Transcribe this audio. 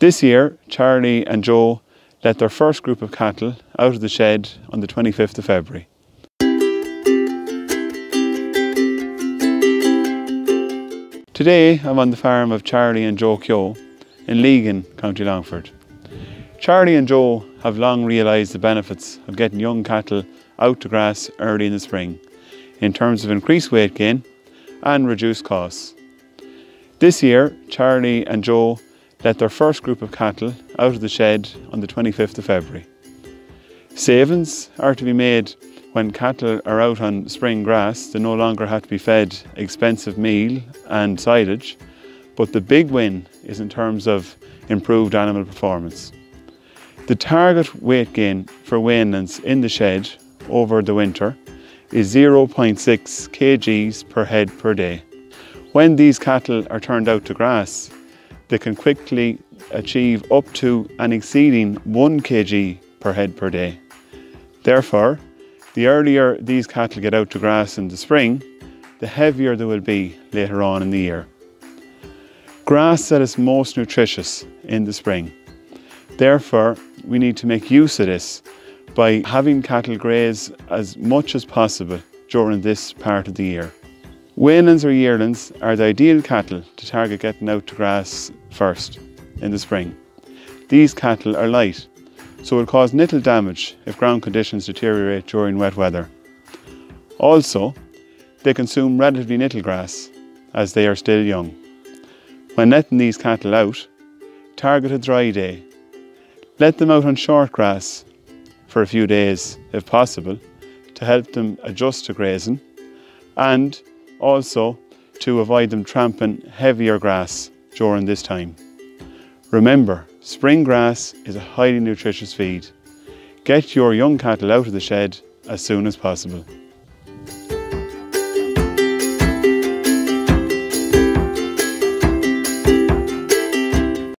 This year, Charlie and Joe let their first group of cattle out of the shed on the 25th of February. Today I'm on the farm of Charlie and Joe Keogh in Legan, County Longford. Charlie and Joe have long realised the benefits of getting young cattle out to grass early in the spring in terms of increased weight gain and reduced costs. This year, Charlie and Joe let their first group of cattle out of the shed on the 25th of February. Savings are to be made when cattle are out on spring grass, they no longer have to be fed expensive meal and silage, but the big win is in terms of improved animal performance. The target weight gain for weanlings in the shed over the winter is 0.6 kgs per head per day. When these cattle are turned out to grass, they can quickly achieve up to and exceeding 1 kg per head per day. Therefore, the earlier these cattle get out to grass in the spring, the heavier they will be later on in the year. Grass that is most nutritious in the spring. Therefore, we need to make use of this by having cattle graze as much as possible during this part of the year. Weanlings or yearlings are the ideal cattle to target getting out to grass first in the spring. These cattle are light, so will cause little damage if ground conditions deteriorate during wet weather. Also, they consume relatively little grass as they are still young. When letting these cattle out, target a dry day. Let them out on short grass for a few days if possible to help them adjust to grazing and also to avoid them tramping heavier grass during this time. Remember, spring grass is a highly nutritious feed. Get your young cattle out of the shed as soon as possible.